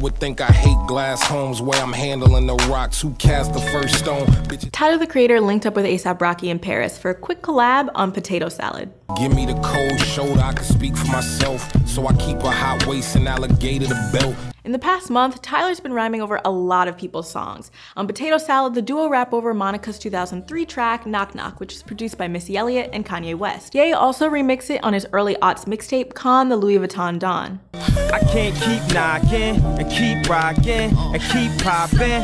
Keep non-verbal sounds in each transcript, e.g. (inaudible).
would think I hate glass homes where I'm handling the rocks. Who cast the first stone? Bitch, Tyler the Creator linked up with ASAP Rocky in Paris for a quick collab on potato salad. give me the cold shoulder, I can speak for myself. So I keep a hot waist and alligator the belt. In the past month, Tyler's been rhyming over a lot of people's songs. On Potato Salad, the duo rap over Monica's 2003 track, Knock Knock, which is produced by Missy Elliott and Kanye West. Ye also remixed it on his early aughts mixtape, Kon the Louis Vuitton Don. I can't keep knocking and keep rocking and keep popping.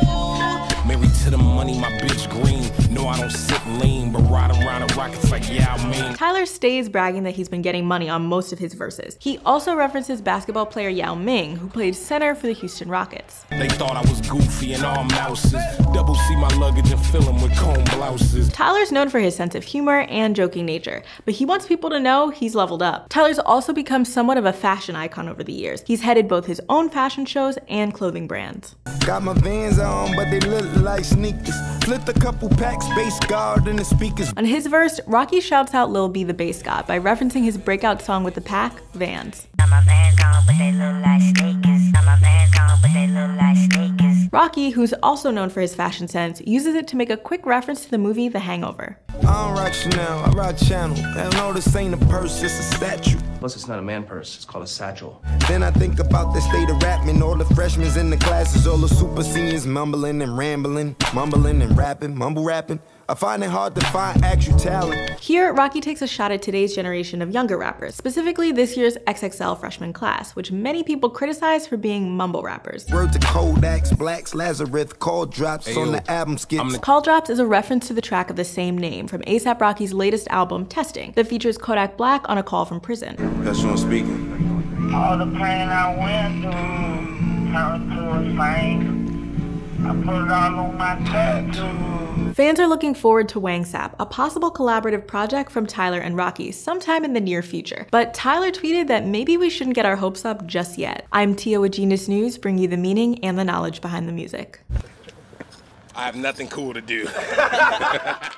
Married to the money, my bitch green. No, I don't sit lean, but riding around the rockets like Yao Ming. Tyler stays bragging that he's been getting money on most of his verses. He also references basketball player Yao Ming, who played center for the Houston Rockets. They thought I was goofy and all mouses. Double C my luggage and fill 'em with comb blouses. Tyler's known for his sense of humor and joking nature, but he wants people to know he's leveled up. Tyler's also become somewhat of a fashion icon over the years. He's headed both his own fashion shows and clothing brands. Got my vans on, but they look like sneakers. Flipped a couple packs, Based God, and the speakers. On his verse, Rocky shouts out Lil B the Based God by referencing his breakout song with the pack, Vans. Rocky, who's also known for his fashion sense, uses it to make a quick reference to the movie The Hangover. I don't rock Chanel, I rock Channel. Hell no, this ain't a purse, it's a statue. Plus, it's not a man purse. It's called a satchel. Then I think about the state of rapping. All the freshmen in the classes, all the super seniors mumbling and rambling, mumbling and rapping, mumble rapping. I find it hard to find actual talent. Here, Rocky takes a shot at today's generation of younger rappers, specifically this year's XXL freshman class, which many people criticize for being mumble rappers. Word to Kodaks, Blacks, Lazarus, call drops Ayo, on the album skits. The- Calldrops is a reference to the track of the same name from ASAP Rocky's latest album, Testing, that features Kodak Black on a call from prison. That's what I'm speaking. All the pain I went through turned to a fame. Fans are looking forward to WANG$AP, a possible collaborative project from Tyler and Rocky sometime in the near future. But Tyler tweeted that maybe we shouldn't get our hopes up just yet. I'm Tia with Genius News, bringing you the meaning and the knowledge behind the music. I have nothing cool to do. (laughs)